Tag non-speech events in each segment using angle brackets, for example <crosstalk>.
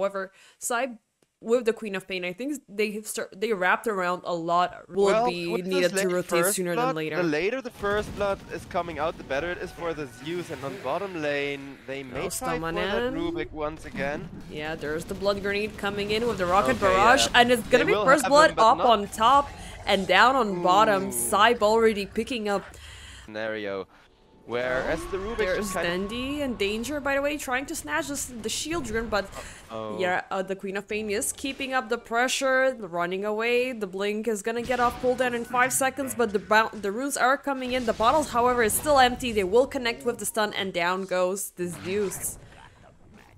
However, Sai with the Queen of Pain, I think they start, they wrapped around a lot will well, be needed to rotate sooner blood, than later. The later the first blood is coming out, the better it is for the Zeus. And on bottom lane, they may Oh, try for that. Rubik once again. Yeah, there's the blood grenade coming in with the rocket Okay, barrage, yeah. and it's gonna They be first blood them, up not- on top and down on bottom. Ooh. Saib already picking up. Scenario. Whereas the Rubik There's just kind of Dandy in danger, by the way, trying to snatch this, the shield rune, but Oh. yeah, uh, the Queen of Pain is keeping up the pressure, running away. The blink is gonna get off cooldown in five seconds, but the the runes are coming in. The bottles, however, is still empty. They will connect with the stun, and down goes this Zeus.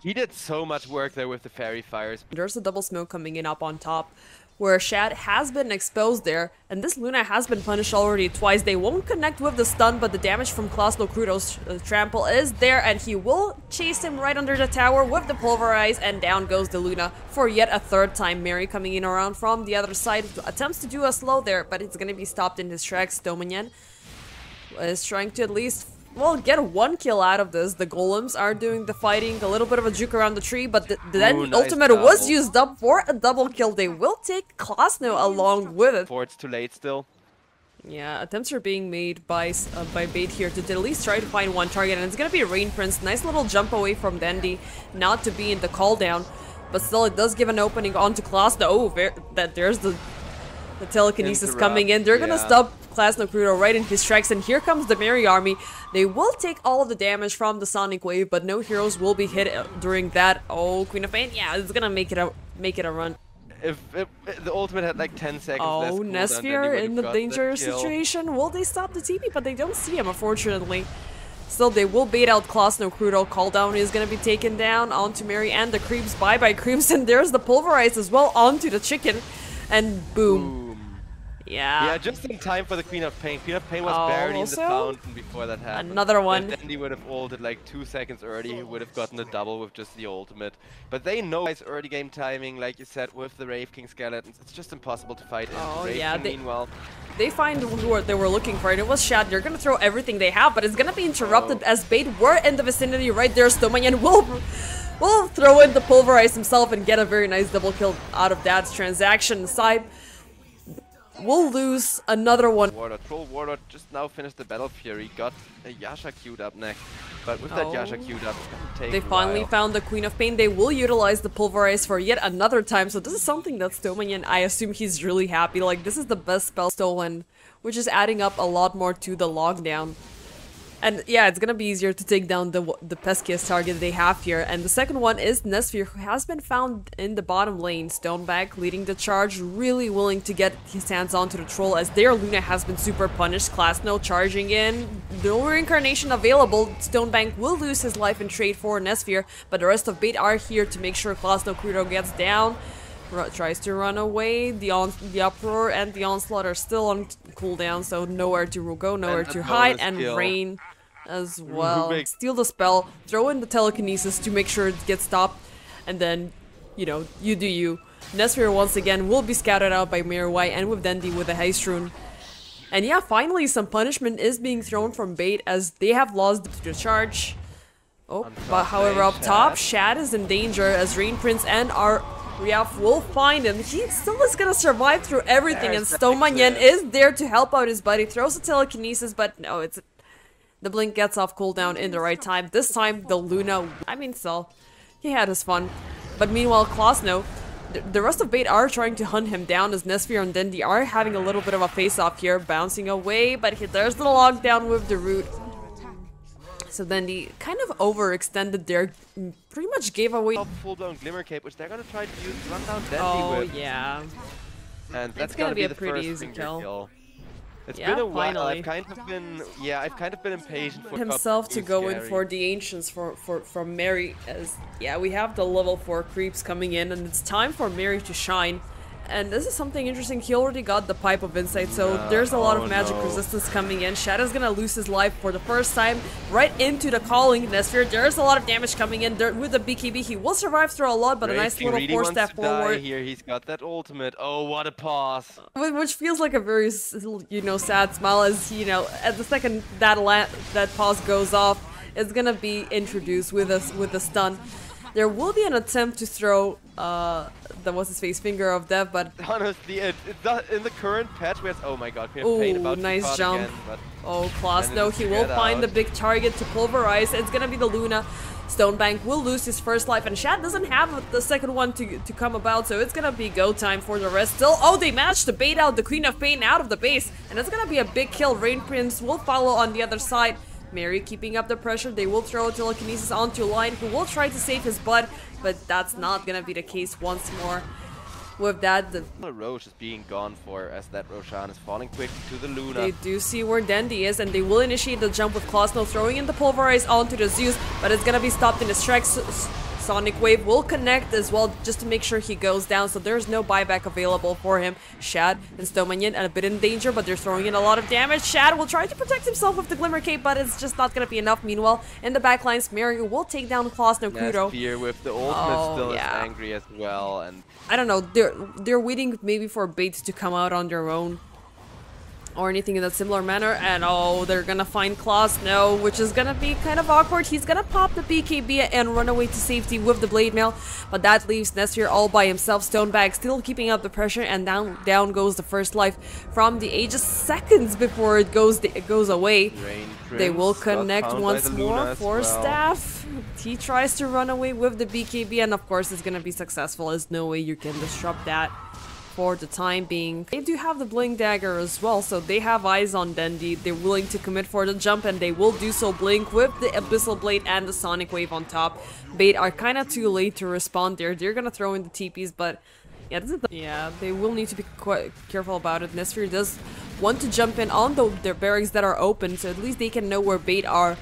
He did so much work there with the faerie fires. There's a double smoke coming in up on top, where Shad has been exposed there, and this Luna has been punished already twice. They won't connect with the stun, but the damage from Klasno Crudo's uh, trample is there, and he will chase him right under the tower with the pulverize, and down goes the Luna for yet a third time. Mary coming in around from the other side, attempts to do a slow there, but it's gonna be stopped in his tracks. Dominyan is trying to at least well get one kill out of this. The golems are doing the fighting, a little bit of a juke around the tree, but th- then Ooh, nice ultimate was used up for a double kill. They will take Klasno along with it. Before it's too late still. Yeah, attempts are being made by uh, by B8 here to at least try to find one target, and it's gonna be Rain Prince. Nice little jump away from Dandy, not to be in the call down, but still it does give an opening onto Klasno. Oh, that there's the the telekinesis Interrupt, coming in. They're gonna stop Klasno Crudo right in his tracks, and here comes the Mary army. They will take all of the damage from the Sonic Wave, but no heroes will be hit uh, during that. Oh, Queen of Pain, yeah, it's gonna make it a make it a run. If, if, if the ultimate had like 10 seconds less Oh, Nesphere in the that dangerous situation. Will they stop the TP? But they don't see him, unfortunately. Still, they will bait out Klasno Crudo. Call down is going to be taken down onto Mary and the creeps. Bye bye, creeps. <laughs> And there's the pulverize as well onto the chicken. And boom. Boom. Yeah. Yeah, just in time for the Queen of Pain. Queen of Pain was Oh, barely in the fountain before that happened. Another one. If Dandy would have ulted like two seconds early, he would have gotten the double with just the ultimate. But they know his early game timing, like you said, with the Wraith King skeletons. It's just impossible to fight. Oh, Wraith yeah, King, they- meanwhile, They find who they were looking for, and it was Shad. They're gonna throw everything they have, but it's gonna be interrupted Oh. as B8 were in the vicinity right there. Stomanyan will will throw in the pulverize himself and get a very nice double kill out of that transaction. Side will lose another one. Warlord, Troll Warlord just now finished the Battle Fury, got a Yasha queued up next. But with that Oh. Yasha queued up, take They finally found the Queen of Pain. They will utilize the Pulverize for yet another time. So this is something that Stomanyan, I assume he's really happy. Like, this is the best spell stolen, which is adding up a lot more to the lockdown. And yeah, it's gonna be easier to take down the the peskiest target they have here. And the second one is Nesphere, who has been found in the bottom lane. Stonebank leading the charge, really willing to get his hands onto the troll as their Luna has been super punished. Klasno charging in, no reincarnation available. Stonebank will lose his life in trade for Nesphere, but the rest of B8 are here to make sure Klasno Crudo gets down. Ru- tries to run away. The on the uproar and the onslaught are still on cooldown, so nowhere to go, nowhere a to hide, and kill. rain as mhm. well. Rubik. Steal the spell, throw in the telekinesis to make sure it gets stopped, and then, you know, you do you. Nesphere once again will be scouted out by White and with Dendi with a haste rune. And yeah, finally some punishment is being thrown from B8 as they have lost the charge. Oh, but however, up top, Shad. Shad is in danger as Rain Prince and our Riaf will find him. He still is gonna survive through everything, There's and Stomanyan is there to help out his buddy. Throws a telekinesis, but no, it's the blink gets off cooldown in the right time. This time, the Luna. I mean, still, he had his fun. But meanwhile, Klosno, the, the rest of B8 are trying to hunt him down as Nesphere and Dendi are having a little bit of a face-off here, bouncing away. But he, there's the lockdown with the root. So Dendi kind of overextended there, pretty much gave away. Full-blown Glimmer Cape, which they're gonna try to use to run down Dandy Oh with. yeah. And that's gonna gonna be be a the pretty easy finger kill. It's Yeah, been a while. finally. I've kind of been, yeah, I've kind of been impatient for himself to go being in for the ancients for, for from Mary as yeah we have the level 4 creeps coming in and it's time for Mary to shine and this is something interesting he already got the pipe of insight so there's a lot oh of magic no. resistance coming in Shadow's gonna lose his life for the first time right into the calling Nesphere there's a lot of damage coming in there with the BKB he will survive through a lot but a nice King little really four step forward here. He's got that ultimate. Oh, what a pause! Wh- which feels like a very you know sad smile as you know at the second that that pause goes off it's gonna be introduced with us with a stun There will be an attempt to throw uh, the what's his face finger of death, but Honestly, it, it does, in the current patch, where it's oh my god, we have paid Ooh, about to nice jump. Again, but Oh, Klaus, no, he will find the big target to pulverize. It's gonna be the Luna. Stonebank will lose his first life, and Shad doesn't have the second one to, to come about, so it's gonna be go time for the rest. Still, oh, they managed to bait out the Queen of Pain out of the base, and it's gonna be a big kill. Rain Prince will follow on the other side. Mary keeping up the pressure. They will throw telekinesis onto Lion, who will try to save his butt, but that's not gonna be the case once more. With that, the the Roche is being gone for as that Roshan is falling quickly to the Luna. They do see where Dandy is, and they will initiate the jump with Klosno throwing in the Pulverize onto the Zeus, but it's gonna be stopped in his tracks. Sonic Wave will connect as well just to make sure he goes down, so there's no buyback available for him. Shad and Stomanyan are a bit in danger, but they're throwing in a lot of damage. Shad will try to protect himself with the Glimmer Cape, but it's just not gonna be enough. Meanwhile, in the backlines, Mario will take down Klasno Crudo. Fear with the ultimate Oh, still yeah. is angry as well, and I don't know. They're they're waiting maybe for Bates to come out on their own. Or anything in that similar manner, and oh, they're gonna find Klasno, which is gonna be kind of awkward. He's gonna pop the BKB and run away to safety with the Blade Mail, but that leaves Nesir all by himself. Stonebank still keeping up the pressure, and down down goes the first life from the of seconds before it goes it goes away. They will connect once more for well. Staff. He tries to run away with the BKB, and of course, it's gonna be successful. There's no way you can disrupt that for the time being. They do have the Blink Dagger as well, so they have eyes on Dendi. They're willing to commit for the jump, and they will do so. Blink with the Abyssal Blade and the Sonic Wave on top. B8 are kind of too late to respond there. They're gonna throw in the TPs, but yeah, this is the- yeah, they will need to be quite careful about it. Nesphere does want to jump in on the, their barracks that are open, so at least they can know where B8 are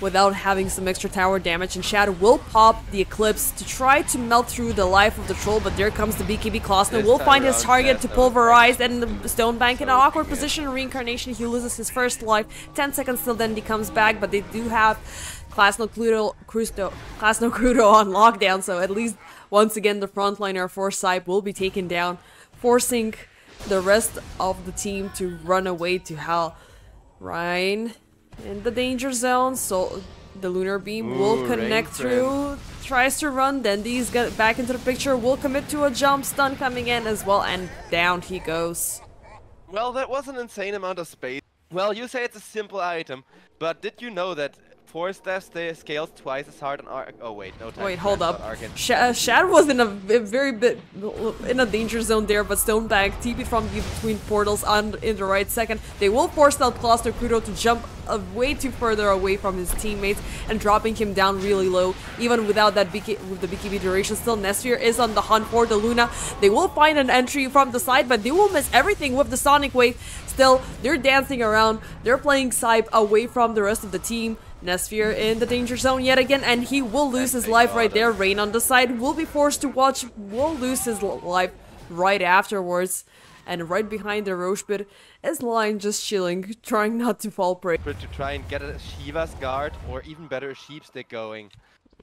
without having some extra tower damage. And Shadow will pop the Eclipse to try to melt through the life of the troll, but there comes the BKB Klossner. This will find his target to pulverize, and the Stonebank in an awkward position. Reincarnation, he loses his first life. 10 seconds till then he comes back, but they do have Klasno Cludo, Crusto, Klasno Crudo <laughs> on lockdown, so at least once again the frontliner for Sibe will be taken down, forcing the rest of the team to run away to hell. Ryan in the danger zone, so the lunar beam will connect through. Tries to run, then these get back into the picture. Will commit to a jump stun coming in as well, and down he goes. Well, that was an insane amount of space. Well, you say it's a simple item, but did you know that Force Staff stay scales twice as hard on Arc? Oh wait, no time. Wait, hold up. Sh- uh, Shad was in a very bit in a danger zone there, but Stonebank TP'd from between portals on in the right second. They will force out Klasno Crudo to jump uh, way too further away from his teammates and dropping him down really low. Even without that BK with the BKB duration, still Nesphere is on the hunt for the Luna. They will find an entry from the side, but they will miss everything with the Sonic Wave. Still, they're dancing around. They're playing Sibe away from the rest of the team. Nesphere in the danger zone yet again, and he will lose his life right there. Rain on the side will be forced to watch, will lose his life right afterwards. And right behind the Roshbit is Lion just chilling, trying not to fall prey. to try and get a Shiva's guard or even better a sheep stick going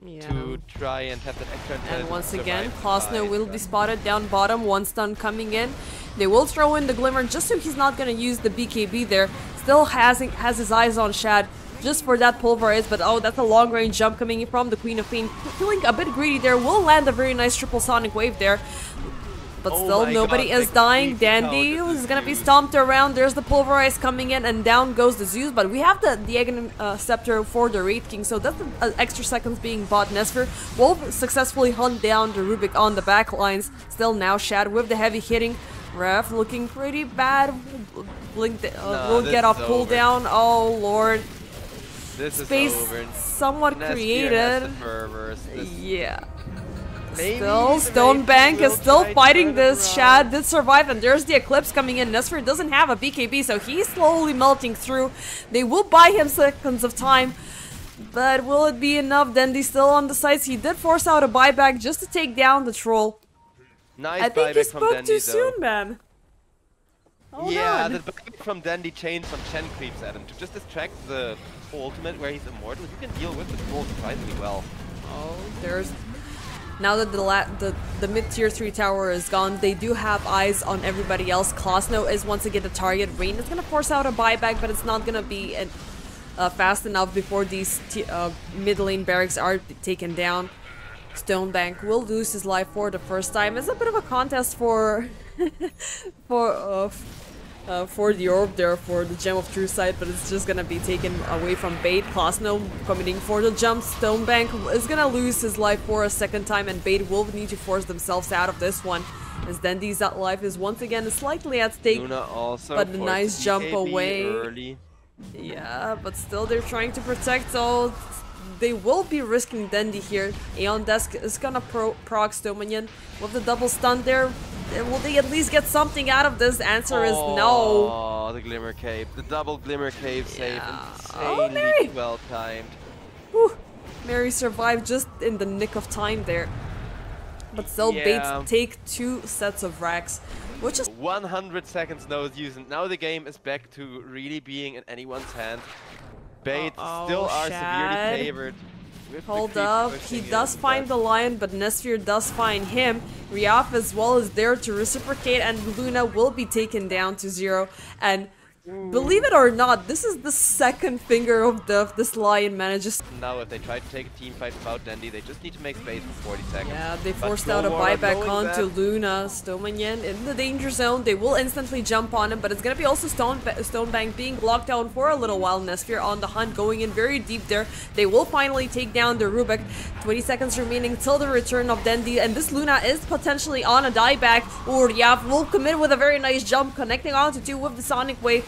Yeah. to try and have that extra And once again, survive will be spotted down bottom, one stun coming in. They will throw in the Glimmer just so he's not gonna use the BKB there. Still has, has his eyes on Shad just for that pulverize, but oh, that's a long range jump coming in from the Queen of Pain. Feeling a bit greedy there, will land a very nice triple sonic wave there. But Oh still, nobody God, is dying. Dandy is gonna be stomped around. There's the pulverize coming in, and down goes the Zeus. But we have the the Aghanim, uh, scepter for the Wraith King, so that's uh, extra seconds being bought. Nesphere will successfully hunt down the Rubik on the back lines. Still now Shad with the heavy hitting. Ref looking pretty bad. Blink uh, No, will get off is pull over. down. Oh lord, This is space over. somewhat created. Yeah. Maybe Still, Stonebank is still fighting to turn it this. Shad did survive, and there's the Eclipse coming in. Nesphere doesn't have a BKB, so he's slowly melting through. They will buy him seconds of time, but will it be enough? Dandy still on the sides. He did force out a buyback just to take down the troll. Nice I think he spoke Dandy, too though. soon, man. Hold yeah, on. the buyback from Dandy changed from Chen creeps at him to just distract the ultimate where he's immortal. You can deal with the troll surprisingly well. Oh, there's now that the the the mid tier three tower is gone, they do have eyes on everybody else. Klosno is once again the target. Rain is gonna force out a buyback, but it's not gonna be an, uh, fast enough before these uh, mid lane barracks are taken down. Stonebank will lose his life for the first time. It's a bit of a contest for <laughs> for uh, uh, for the orb there for the Gem of True Sight, but it's just gonna be taken away from B8. Klasno committing for the jump. Stonebank is gonna lose his life for a second time, and B8 will need to force themselves out of this one. As Dendi's life is once again slightly at stake, Luna also but a nice jump away. Early. Yeah, but still they're trying to protect, so they will be risking Dendi here. Aeon Disk is gonna pro proc Stomanyan with the double stun there. Uh, Will they at least get something out of this? Answer is no. Oh, the Glimmer Cape. The double Glimmer Cape save. Yeah. Oh, Insanely Mary. well timed. Whew. Mary survived just in the nick of time there. But still, Yeah. Bates take two sets of racks, which is 100 seconds no use, and now the game is back to really being in anyone's hand. Bates Uh-oh, still are Shad. severely favored. Hold up, he does in, find the lion, but Nesphere does find him. Riaf as well is there to reciprocate, and Luna will be taken down to zero. And believe it or not, this is the second finger of death this lion manages. Now, if they try to take a team fight without Dandy, they just need to make space for 40 seconds. Yeah, they forced out a buyback onto. Luna. Stomanyan in the danger zone. They will instantly jump on him, but it's gonna be also Stone Stonebank being blocked down for a little while. Nesphere on the hunt, going in very deep there. They will finally take down the Rubik. 20 seconds remaining till the return of Dendi, and this Luna is potentially on a dieback. Uryav will commit with a very nice jump, connecting onto two with the Sonic Wave.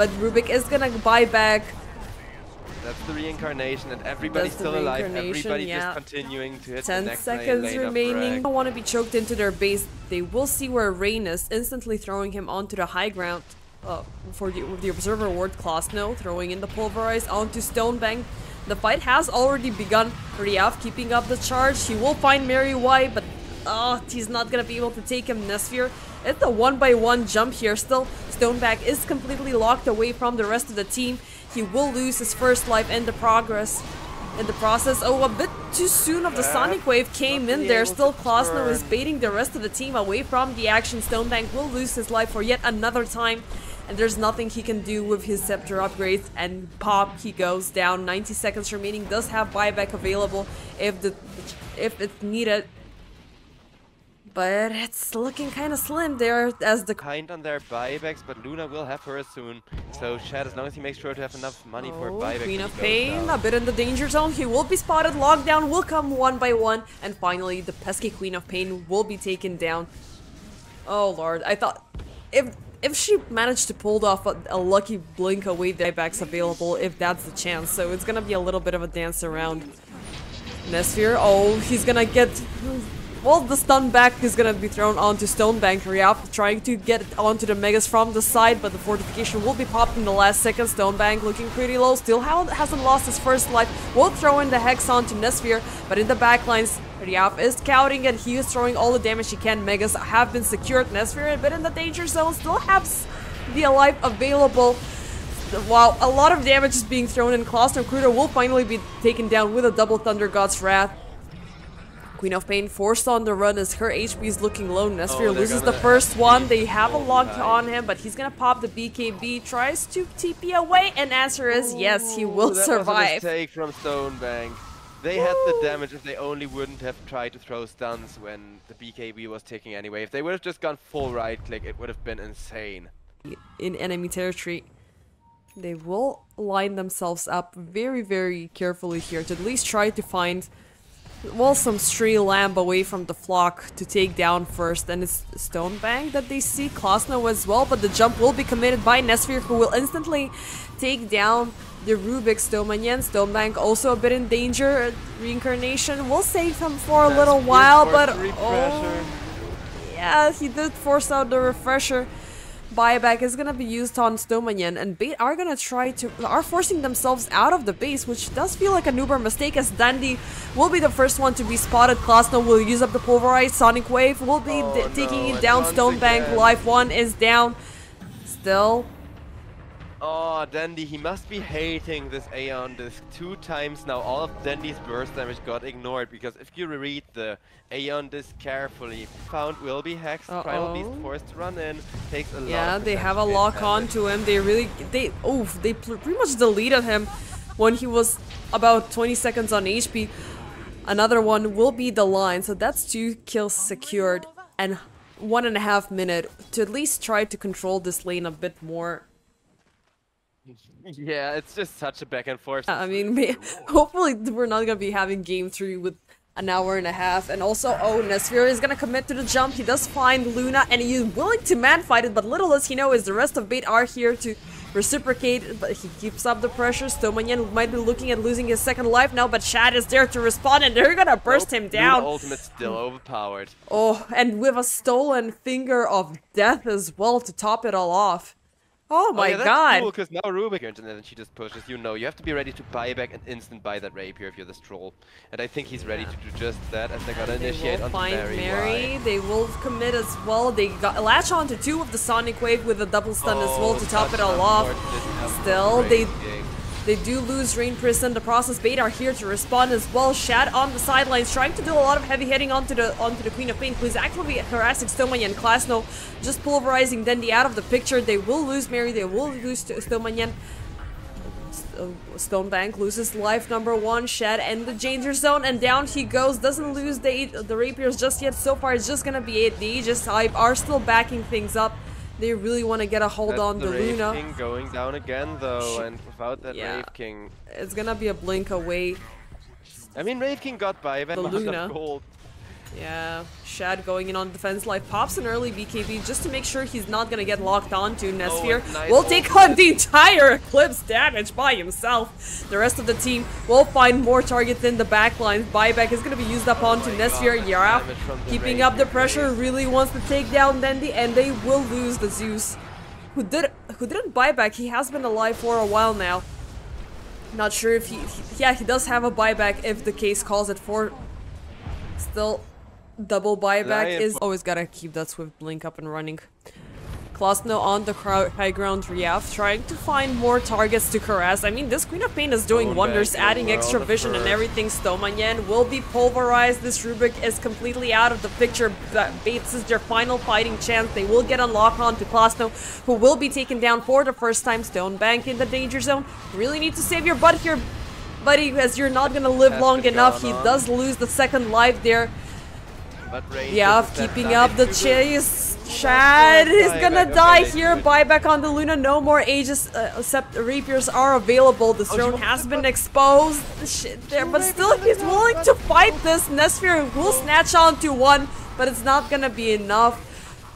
But Rubik is gonna buy back. That's the reincarnation, and everybody's still alive. Everybody yeah. just continuing to hit 10 the next lane, seconds remaining. don't want to be choked into their base. They will see where Rain is, instantly throwing him onto the high ground. Uh, for the, with the observer ward Klasno throwing in the pulverize onto Stonebank. The fight has already begun. Riaf keeping up the charge. He will find Mary White, but uh, he's not gonna be able to take him. Nesphere. It's a one by one jump here. Still, Stonebank is completely locked away from the rest of the team. He will lose his first life in the progress. In the process, oh, a bit too soon of the Sonic Wave came in there. Still, Klasno is baiting the rest of the team away from the action. Stonebank will lose his life for yet another time. And there's nothing he can do with his scepter upgrades. And pop, he goes down. 90 seconds remaining. Does have buyback available if the if it's needed. But it's looking kind of slim there as the Kind on their buybacks, but Luna will have her soon. So Shad, as long as he makes sure to have enough money for a Oh, buyback. Queen of Pain, a bit in the danger zone. He will be spotted. Lockdown will come one by one. And finally, the pesky Queen of Pain will be taken down. Oh lord, I thought if if she managed to pull off a, a lucky blink away the buybacks available, if that's the chance. So it's gonna be a little bit of a dance around. Nesphere, oh, he's gonna get... Well, the stun back is gonna be thrown onto Stonebank. Riap trying to get onto the Megas from the side, but the fortification will be popped in the last second. Stonebank looking pretty low, still ha- hasn't lost his first life. Will throw in the Hex onto Nesphere, but in the backlines, Riap is scouting and he is throwing all the damage he can. Megas have been secured. Nesphere a bit in the danger zone, still has the alive available. While a lot of damage is being thrown in, Klasno Crudo will finally be taken down with a double Thunder God's Wrath. Queen of Pain forced on the run as her HP is looking low. Nesphere Oh, loses the first one. They have a lock on him, but he's gonna pop the BKB. Tries to TP away, and answer is yes, he will that Was a survive. mistake from Stonebank. They had the damage if they only wouldn't have tried to throw stuns when the BKB was ticking anyway. If they would have just gone full right click, it would have been insane. in enemy territory. They will line themselves up very, very carefully here to at least try to find, well, some stray lamb away from the flock to take down first. And it's Stonebank that they see, Klasno as well, but the jump will be committed by Nesphere, who will instantly take down the Rubik Stomanyan. Stonebank also a bit in danger. Reincarnation will save him for a little while, but oh, yeah, he did force out the refresher. Buyback is gonna be used on Stomanyan, and B8 are gonna try to are forcing themselves out of the base, which does feel like an uber mistake. As Dandy will be the first one to be spotted. Klasno will use up the pulverized Sonic Wave, will be Oh, d- taking it down. Stonebank. Life One is down. Still, Oh, Dandy, he must be hating this Aeon disc two times now. All of Dandy's burst damage got ignored because if you read the Aeon disc carefully, found will be hexed, Primal Beast forced to run in, takes a lot yeah, they have a lock on to him. They really they oof they pretty much deleted him when he was about 20 seconds on HP. Another one will be the line, so that's two kills secured and one and a half minute to at least try to control this lane a bit more. Yeah, it's just such a back and forth. I mean, may- <laughs> hopefully we're not gonna be having game three with an hour and a half. And also, oh, Nesphere is gonna commit to the jump. He does find Luna, and he is willing to man fight it. But little does he know is the rest of B8 are here to reciprocate. But he keeps up the pressure. Stomanyan might be looking at losing his second life now, but Shad is there to respond, and they're gonna burst Nope, him down. ultimate's still overpowered. Oh, and with a stolen finger of death as well to top it all off. Oh my oh, yeah, that's god. cool, because now Rubik and then she just pushes. You know, you have to be ready to buy back and instant buy that rapier if you're this troll. And I think he's ready to do just that as they're gonna They initiate will on find Mary. Mary. They will commit as well. They got latch onto two of the Sonic Wave with a double stun as well Oh, to top it all off. Still, they Raging. They do lose Rain Prince. The process B8 are here to respond as well. Shad on the sidelines, trying to do a lot of heavy hitting onto the onto the Queen of Pain, who's actually harassing Stomanyan and Klasno, just pulverizing Dendi out of the picture. They will lose Mary. They will lose St- Stomanyan. uh, Stonebank loses life number one, Shad and the danger zone, and down he goes. Doesn't lose the the rapiers just yet. So far, it's just gonna be it. The Aegis hype are still backing things up. They really want to get a hold That's on the the Rave Luna. King going down again though, and without that Yeah. Wraith King, It's gonna be a blink away. I mean Wraith King got by The <laughs> Luna. gold. Yeah, Shad going in on defense life pops an early BKB just to make sure he's not gonna get locked onto Nesphere. Oh, nice will take on the entire Eclipse damage by himself. The rest of the team will find more targets in the backline. Buyback is gonna be used up onto Oh Nesphere. Yara damage from the keeping up the pressure, really wants to take down Dendi, and they will lose the Zeus. Who did who didn't buyback? He has been alive for a while now. Not sure if he, he- yeah, he does have a buyback if the case calls it for. Still, double buyback is always gotta keep that swift blink up and running. Klasno on the crowd, high ground Riaf, trying to find more targets to harass. I mean, this Queen of Pain is doing Going wonders, adding extra on vision and everything. Stomanyan will be pulverized. This Rubik is completely out of the picture. Ba- Bates is their final fighting chance. They will get unlocked onto Klasno, who will be taken down for the first time. Stonebank in the danger zone. Really need to save your butt here, buddy, as you're not gonna live Has long enough. He on. does lose the second life there. Yeah, keeping up the chase. Shad is gonna die here. Buyback on the Luna. No more Aegis, uh, except rapiers are available. The throne wants has been exposed. Shit there, but still, he's willing to fight this. Nesphere will snatch onto one, but it's not gonna be enough.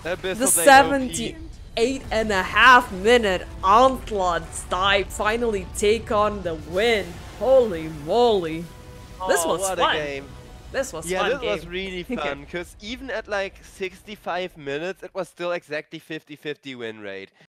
The Blade 78 and a half minute onslaught type finally take on the win. Holy moly. This Oh, was what fun. This was Yeah, fun this game. was really <laughs> fun, because even at like 65 minutes, it was still exactly 50-50 win rate.